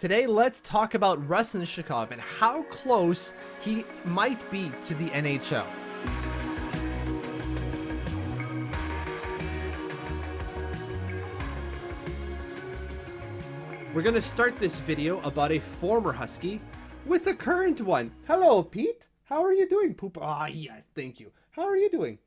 Today, let's talk about Ruslan Iskhakov and how close he might be to the NHL. We're going to start this video about a former Husky with a current one. Hello, Pete. How are you doing, Poop? Ah, yes, thank you. How are you doing?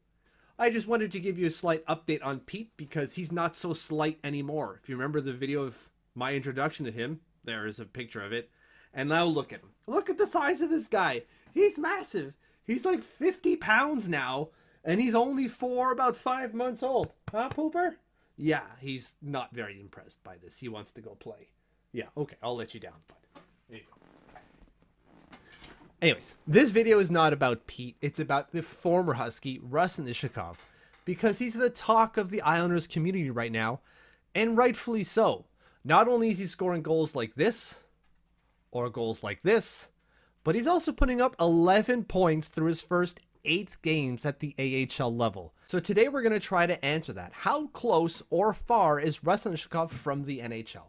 I just wanted to give you a slight update on Pete because he's not so slight anymore. If you remember the video of my introduction to him, there is a picture of it. And now look at him. Look at the size of this guy. He's massive. He's like 50 pounds now, and he's only four, about five months old. Huh, Pooper? Yeah, he's not very impressed by this. He wants to go play. Yeah, okay, I'll let you down, but There you go. Anyways, this video is not about Pete. It's about the former Husky, Ruslan Iskhakov, because he's the talk of the Islanders community right now, and rightfully so. Not only is he scoring goals like this, or goals like this, but he's also putting up 11 points through his first eight games at the AHL level. So today we're going to try to answer that. How close or far is Ruslan from the NHL?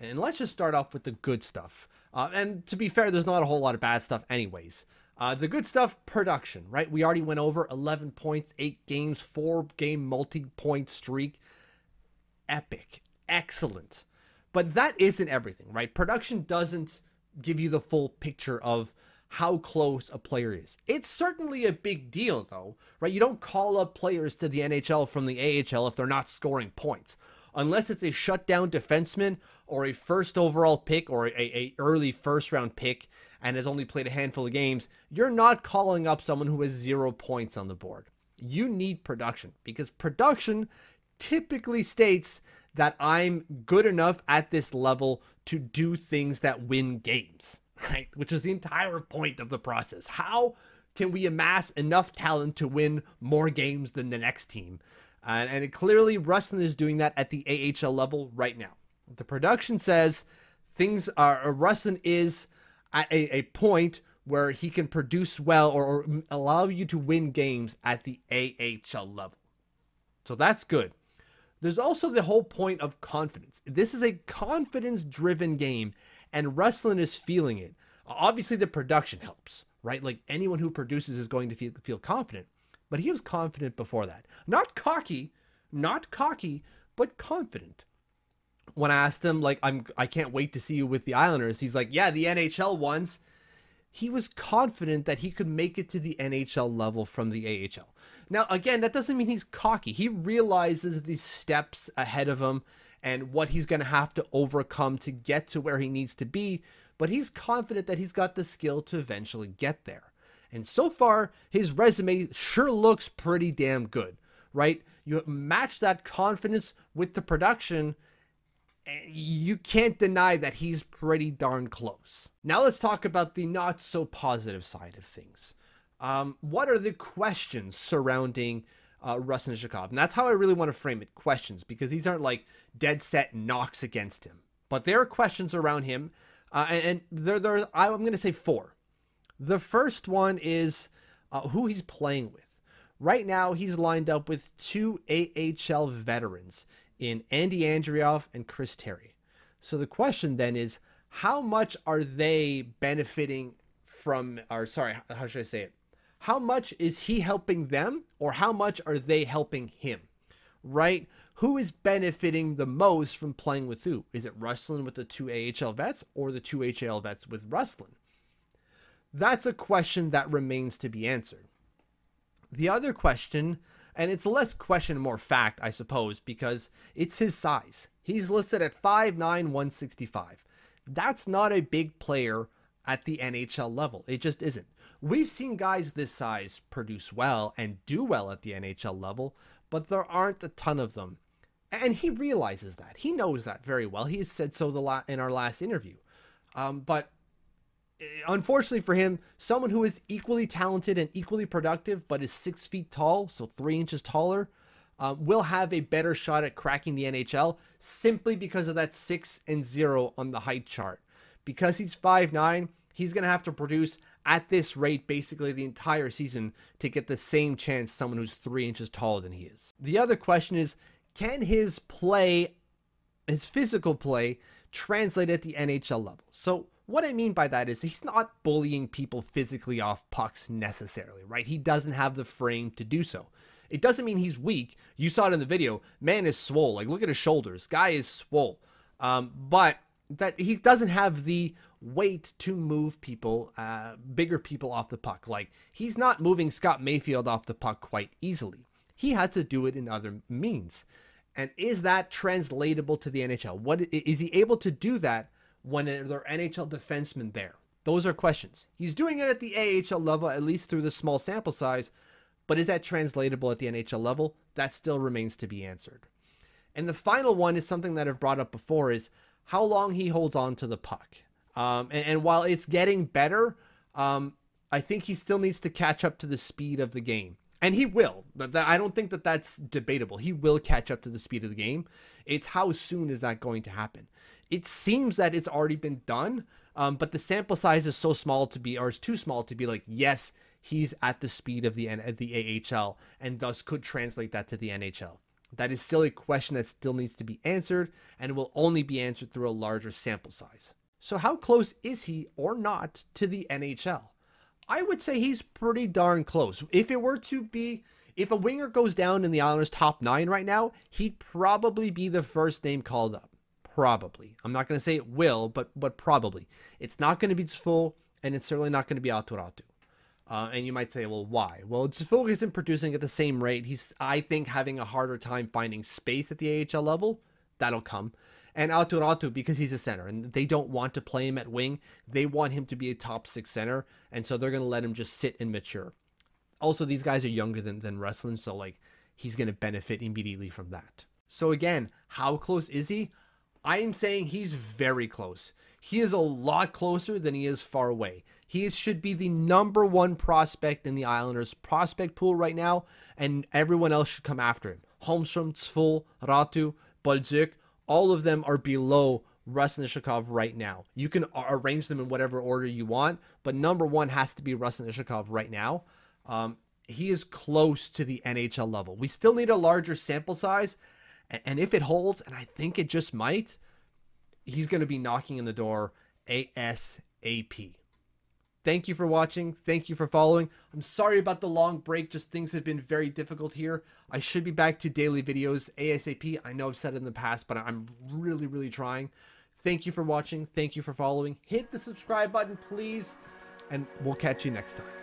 And let's just start off with the good stuff. Uh, and to be fair, there's not a whole lot of bad stuff, anyways. Uh, the good stuff, production, right? We already went over 11 points, 8 games, 4 game multi point streak. Epic. Excellent. But that isn't everything, right? Production doesn't give you the full picture of how close a player is. It's certainly a big deal, though, right? You don't call up players to the NHL from the AHL if they're not scoring points unless it's a shutdown defenseman or a first overall pick or a, a early first round pick and has only played a handful of games, you're not calling up someone who has zero points on the board. You need production because production typically states that I'm good enough at this level to do things that win games, right? Which is the entire point of the process. How can we amass enough talent to win more games than the next team? And, and clearly, Ruslan is doing that at the AHL level right now. The production says things are, uh, Ruslan is at a, a point where he can produce well or, or allow you to win games at the AHL level. So that's good. There's also the whole point of confidence. This is a confidence driven game, and Ruslan is feeling it. Obviously, the production helps, right? Like anyone who produces is going to feel, feel confident but he was confident before that. Not cocky, not cocky, but confident. When I asked him, like, I'm I can't wait to see you with the Islanders, he's like, Yeah, the NHL ones. He was confident that he could make it to the NHL level from the AHL. Now, again, that doesn't mean he's cocky. He realizes the steps ahead of him and what he's going to have to overcome to get to where he needs to be, but he's confident that he's got the skill to eventually get there. And so far, his resume sure looks pretty damn good, right? You match that confidence with the production, you can't deny that he's pretty darn close. Now let's talk about the not so positive side of things. Um, what are the questions surrounding uh, Ruslan Iskhakov? And that's how I really want to frame it questions, because these aren't like dead set knocks against him, but there are questions around him. Uh, and, and there, there, I'm going to say four. The first one is uh, who he's playing with. Right now, he's lined up with two AHL veterans in Andy Andreoff and Chris Terry. So the question then is, how much are they benefiting from, or sorry, how should I say it? How much is he helping them, or how much are they helping him? Right? Who is benefiting the most from playing with who? Is it Ruslan with the two AHL vets, or the two AHL vets with Ruslan? That's a question that remains to be answered. The other question, and it's less question, more fact, I suppose, because it's his size. He's listed at 5'9, 165. That's not a big player at the NHL level. It just isn't. We've seen guys this size produce well and do well at the NHL level, but there aren't a ton of them. And he realizes that. He knows that very well. He has said so the la- in our last interview. Um, but unfortunately for him, someone who is equally talented and equally productive, but is six feet tall, so three inches taller, um, will have a better shot at cracking the NHL simply because of that six and zero on the height chart. Because he's five nine, he's going to have to produce at this rate basically the entire season to get the same chance someone who's three inches taller than he is. The other question is can his play, his physical play, translate at the NHL level. So what I mean by that is he's not bullying people physically off pucks necessarily, right? He doesn't have the frame to do so. It doesn't mean he's weak. You saw it in the video. Man is swole. Like look at his shoulders. Guy is swole. Um, but that he doesn't have the weight to move people, uh, bigger people off the puck. Like he's not moving Scott Mayfield off the puck quite easily. He has to do it in other means. And is that translatable to the NHL? What is he able to do that when there are NHL defensemen there? Those are questions. He's doing it at the AHL level, at least through the small sample size, but is that translatable at the NHL level? That still remains to be answered. And the final one is something that I've brought up before is how long he holds on to the puck. Um, and, and, while it's getting better, um, I think he still needs to catch up to the speed of the game. And he will. But I don't think that that's debatable. He will catch up to the speed of the game. It's how soon is that going to happen? It seems that it's already been done, um, but the sample size is so small to be, or is too small to be like, yes, he's at the speed of the the AHL, and thus could translate that to the NHL. That is still a question that still needs to be answered, and will only be answered through a larger sample size. So, how close is he or not to the NHL? I would say he's pretty darn close. If it were to be, if a winger goes down in the Islanders' top nine right now, he'd probably be the first name called up. Probably. I'm not going to say it will, but but probably. It's not going to be Dufour, and it's certainly not going to be Aatu Räty. Uh, and you might say, well, why? Well, Dufour isn't producing at the same rate. He's, I think, having a harder time finding space at the AHL level. That'll come. And Aatu Räty, because he's a center, and they don't want to play him at wing. They want him to be a top six center, and so they're going to let him just sit and mature. Also, these guys are younger than, than Ruslan, so, like, he's going to benefit immediately from that. So, again, how close is he? I am saying he's very close. He is a lot closer than he is far away. He should be the number one prospect in the Islanders prospect pool right now, and everyone else should come after him. Holmstrom, Dufour, Räty, Bolduc, all of them are below Ruslan Iskhakov right now. You can arrange them in whatever order you want, but number one has to be Ruslan Iskhakov right now. Um, he is close to the NHL level. We still need a larger sample size, and if it holds, and I think it just might, he's going to be knocking in the door ASAP. Thank you for watching. Thank you for following. I'm sorry about the long break. Just things have been very difficult here. I should be back to daily videos ASAP. I know I've said it in the past, but I'm really, really trying. Thank you for watching. Thank you for following. Hit the subscribe button, please. And we'll catch you next time.